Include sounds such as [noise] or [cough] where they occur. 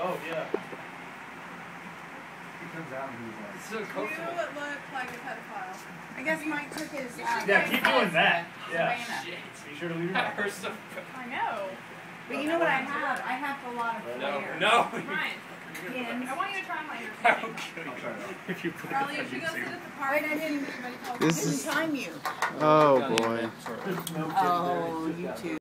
Oh, yeah. He comes out and he's like, So You look like a pedophile. I guess Mike took his. Uh, Yeah, keep doing that. Yeah. Shit. Be sure to leave your mouth. So I know. But you know what I have? I have a lot of No, flair. no. Ryan, Pins. [laughs] I want you to try my [laughs] I'll try it. [laughs] If you put Carly, if you go sit at the park. Wait, I didn't. Everybody calls This you. is- time you. Oh boy. Oh, you too.